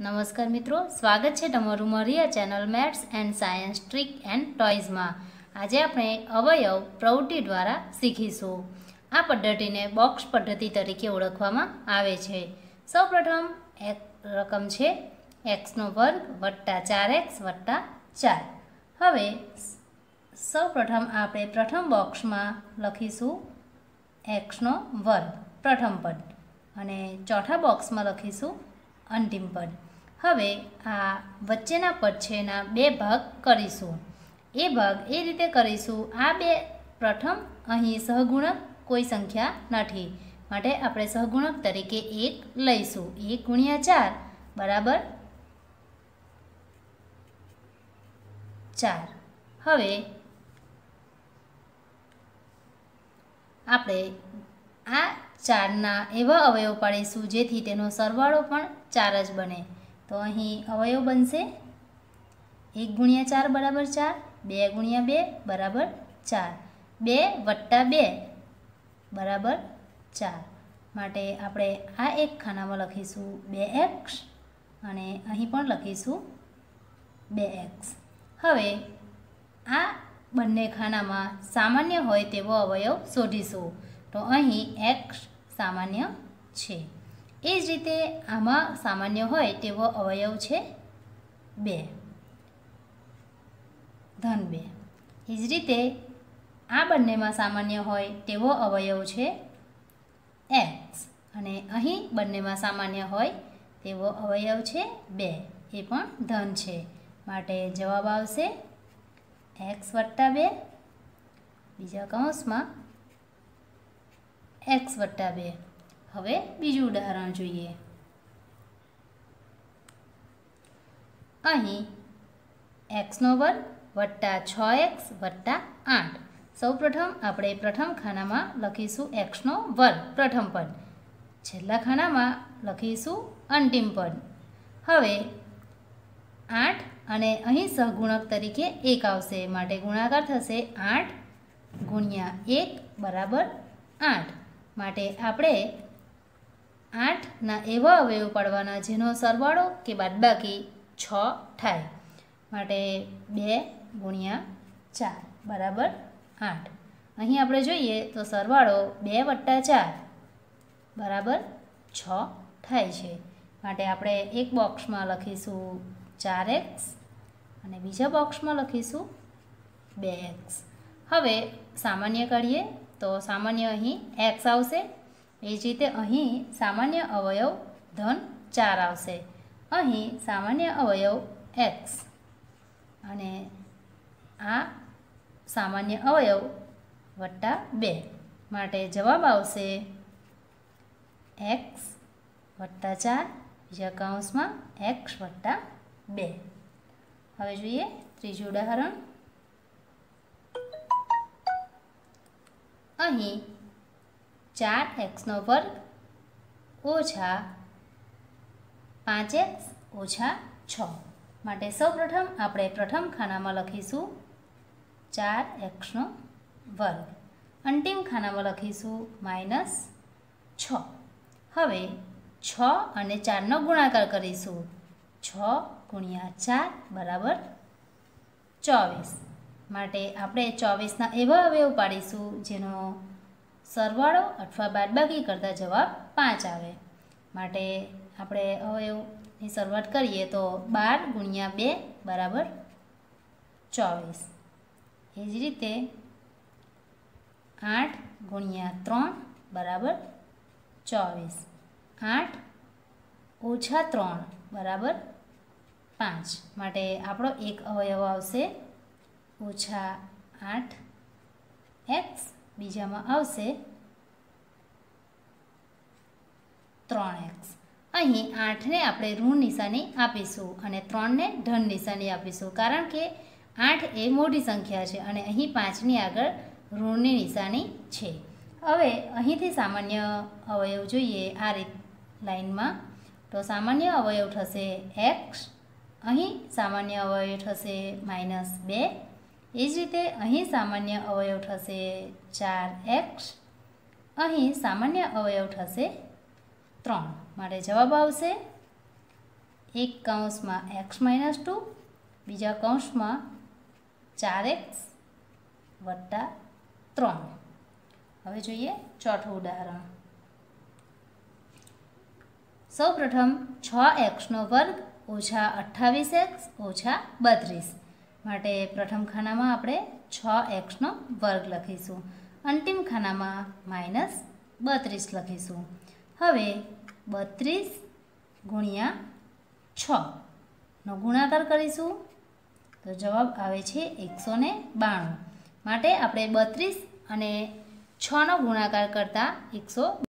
નમસ્કાર મિત્રો, સ્વાગત છે તમારું મરિયા channel maths and science trick and ટોયઝમાં. આજે આપણે અવયવ પ્રવૃત્તિ દ્વારા શીખીશું. આ પદ્ધતિને બોક્સ પદ્ધતિ તરીકે ઓળખવામાં આવે છે. સૌપ્રથમ, એક રકમ છે. એક્સનો વર્ગ વત્તા ચાર એક્સ વત્તા ચાર. હવે સૌપ્રથમ આપણે પ્રથમ બોક્સમાં લખીશું એક્સનો વર્ગ, પ્રથમ પદ. અને ચોથા બોક્સમાં લખીશું અંતિમ પદ. હવે આ વચ્ચેના પદ બે ભાગ કરીશું. એ ભાગ એ રીતે કરીશું, આ બે પ્રથમ અહીં સહગુણક કોઈ સંખ્યા નથી. માટે આપણે સહગુણક તરીકે એક લઈશું. એક ગુણ્યા ચાર, બરાબર? ચાર. હવે આપણે આ ચારના એવા અવયવ પાડીશું જેથી તેનો સરવાળો પણ ચાર જ બને. તો અહીં અવયવ બનશે. એક ગુણ્યા ચાર બરાબર ચાર, બે ગુણ્યા બે બરાબર ચાર. બે વત્તા બે બરાબર ચાર. માટે આપણે આ એક ખાનામાં લખીશું બે એક્સ અને અહીં પણ લખીશું બે એક્સ. હવે આ બંને ખાનામાં સામાન્ય હોય તેવો અવયવ શોધીશું. તો અહીં એક્સ સામાન્ય છે. એ જ રીતે આમાં સામાન્ય હોય તેવો અવયવ છે બે. ધન બે. એ જ રીતે આ બંનેમાં સામાન્ય હોય તેવો અવયવ છે એક્સ. અને અહીં બંનેમાં સામાન્ય હોય તેવો અવયવ છે બે. એ પણ ધન છે. માટે જવાબ આવશે એક્સ વત્તા બે. બીજા કૌંસમાં એક્સ વત્તા બે. હવે બીજું ઉદાહરણ જોઈએ. અહીં એક્સનો વર્ગ વત્તા છ એક્સ વત્તા આઠ. સૌપ્રથમ આપણે પ્રથમ ખાનામાં લખીશું એક્સનો વર્ગ, પ્રથમ પદ. છેલ્લા ખાનામાં લખીશું અંતિમ પદ. હવે આઠ અને અહીં સહગુણક તરીકે એક આવશે, માટે ગુણાકાર થશે આઠ ગુણ્યા એક બરાબર આઠ. માટે આપણે આઠના એવા અવયવ પાડવાના જેનો સરવાળો કે બાદબાકી છ થાય. માટે બે ગુણ્યા ચાર, બરાબર આઠ. અહીં આપણે જોઈએ તો સરવાળો બે વત્તા ચાર, બરાબર છ થાય છે. માટે આપણે એક બોક્સમાં લખીશું ચાર એક્સ અને બીજા બોક્સમાં લખીશું બે એક્સ. હવે સામાન્ય કાઢીએ તો સામાન્ય અહીં એક્સ આવશે એ જ રીતે અહીં સામાન્ય અવયવ ધન ચાર આવશે. અહીં સામાન્ય અવયવ એક્સ. અને આ સામાન્ય અવયવ વત્તા બે માટે જવાબ આવશે એક્સ વત્તા ચાર, બીજા કાઉન્સમાં એક્સ વત્તા બે. હવે જોઈએ ત્રીજું ઉદાહરણ. અહીં ચાર એક્સનો વર્ગ ઓછા પાંચ એક્સ ઓછા છ. માટે સૌપ્રથમ આપણે પ્રથમ ખાનામાં લખીશું ચાર એક્સનો વર્ગ. અંતિમ ખાનામાં લખીશું માઇનસ છ. હવે છ અને ચારનો ગુણાકાર કરીશું. છ ગુણ્યા ચાર બરાબર ચોવીસ. માટે આપણે ચોવીસના એવા અવયવ પાડીશું જેનો સરવાળો અથવા બાદબાકી કરતાં જવાબ પાંચ આવે. માટે આપણે અવયવની શરૂઆત કરીએ તો બાર ગુણ્યા બે બરાબર ચોવીસ. એ જ રીતે આઠ ગુણ્યા ત્રણ બરાબર ચોવીસ. આઠ ઓછા ત્રણ બરાબર પાંચ. માટે આપણો એક અવયવ આવશે ઓછા આઠ એક્સ. બીજામાં આવશે ત્રણ એક્સ. અહીં આઠને આપણે ઋણ નિશાની આપીશું અને ત્રણને ધન નિશાની આપીશું કારણ કે આઠ એ મોટી સંખ્યા છે અને અહીં પાંચની આગળ ઋણની નિશાની છે. હવે અહીંથી સામાન્ય અવયવ જોઈએ આ રીત લાઈનમાં તો સામાન્ય અવયવ થશે એક્સ, અહીં સામાન્ય અવયવ થશે માઇનસ બે. એ જ રીતે અહીં સામાન્ય અવયવ થશે ચાર એક્સ, અહીં સામાન્ય અવયવ થશે ત્રણ. માટે જવાબ આવશે એક કૌંસમાં એક્સ માઇનસ ટુ, બીજા કૌંસમાં ચાર એક્સ વત્તા ત્રણ. હવે જોઈએ ચોથું ઉદાહરણ. સૌ પ્રથમ છ એક્સનો વર્ગ ઓછા અઠ્ઠાવીસ એક્સ ઓછા બત્રીસ. માટે પ્રથમ ખાનામાં આપણે છ એક્સનો વર્ગ લખીશું. અંતિમ ખાનામાં માઇનસ બત્રીસ લખીશું. હવે બત્રીસ ગુણ્યા છનો ગુણાકાર કરીશું. તો જવાબ આવે છે એકસો ને બાણું. માટે આપણે બત્રીસ અને છનો ગુણાકાર કરતાં એકસો